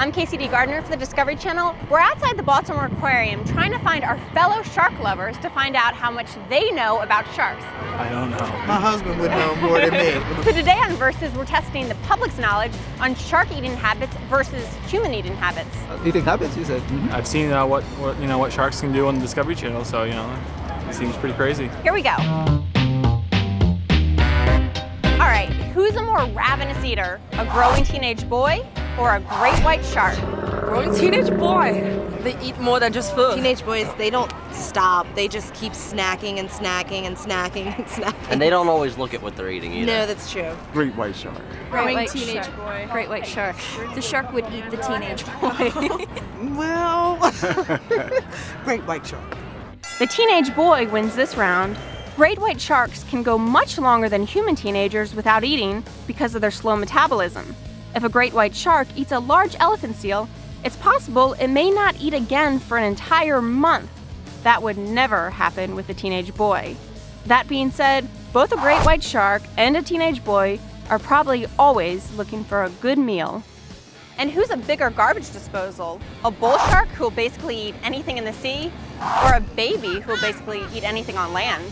I'm KCD Gardner for the Discovery Channel. We're outside the Baltimore Aquarium trying to find our fellow shark lovers to find out how much they know about sharks. I don't know. My husband would know more than me. So today on Versus, we're testing the public's knowledge on shark eating habits versus human eating habits. Eating habits, you said? Mm-hmm. I've seen uh, what, what you know what sharks can do on the Discovery Channel, so you know it seems pretty crazy. Here we go. All right, who's a more ravenous eater, a growing teenage boy or a great white shark? Growing teenage boy. They eat more than just food. Teenage boys, they don't stop. They just keep snacking and snacking and snacking and snacking. And they don't always look at what they're eating either. No, that's true. Great white shark. Great white teenage boy. Great white shark. The shark would eat the teenage boy. Well, great white shark. The teenage boy wins this round. Great white sharks can go much longer than human teenagers without eating because of their slow metabolism. If a great white shark eats a large elephant seal, it's possible it may not eat again for an entire month. That would never happen with a teenage boy. That being said, both a great white shark and a teenage boy are probably always looking for a good meal. And who's a bigger garbage disposal? A bull shark who will basically eat anything in the sea, or a baby who will basically eat anything on land?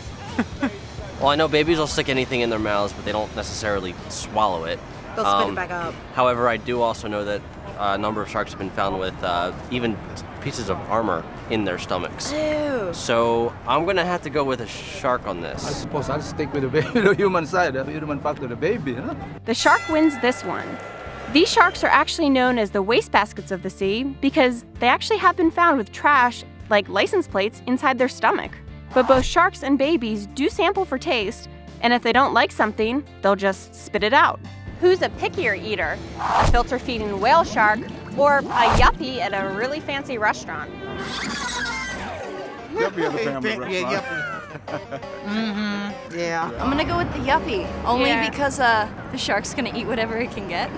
Well, I know babies will stick anything in their mouths, but they don't necessarily swallow it. They'll spit Um, it back up. However, I do also know that a number of sharks have been found with uh, even pieces of armor in their stomachs. Ew. So I'm gonna have to go with a shark on this. I suppose I'll stick with the, baby, the human side, the human factor, the baby, huh? The shark wins this one. These sharks are actually known as the wastebaskets of the sea because they actually have been found with trash, like license plates, inside their stomach. But both sharks and babies do sample for taste, and if they don't like something, they'll just spit it out. Who's a pickier eater? A filter feeding whale shark or a yuppie at a really fancy restaurant? Yuppie of the family yeah, yuppie. mm-hmm. Yeah. I'm gonna go with the yuppie, only Yeah. because uh, the shark's gonna eat whatever it can get.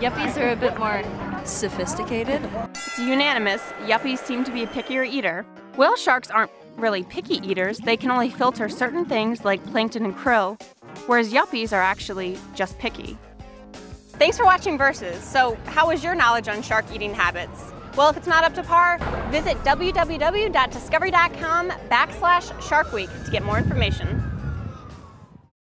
Yuppies are a bit more sophisticated. It's unanimous. Yuppies seem to be a pickier eater. Whale sharks aren't really picky eaters. They can only filter certain things like plankton and krill, whereas yuppies are actually just picky. Thanks for watching Versus. So, how was your knowledge on shark eating habits? Well, if it's not up to par, visit www.discovery.com backslash Shark Week to get more information.